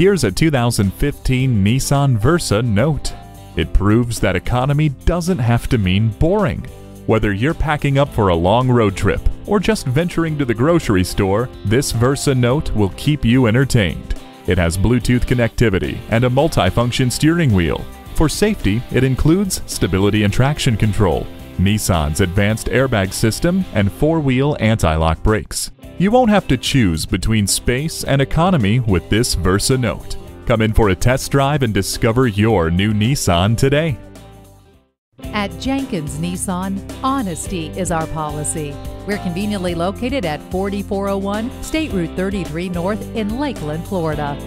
Here's a 2015 Nissan Versa Note. It proves that economy doesn't have to mean boring. Whether you're packing up for a long road trip or just venturing to the grocery store, this Versa Note will keep you entertained. It has Bluetooth connectivity and a multifunction steering wheel. For safety, it includes stability and traction control, Nissan's advanced airbag system, and four-wheel anti-lock brakes. You won't have to choose between space and economy with this Versa Note. Come in for a test drive and discover your new Nissan today. At Jenkins Nissan, honesty is our policy. We're conveniently located at 4401 State Route 33 North in Lakeland, Florida.